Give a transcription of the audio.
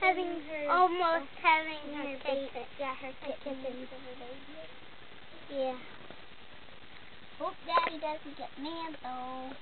having her almost having her her baby. Yeah, her kitten her baby. Yeah. Hope Daddy doesn't get mad though.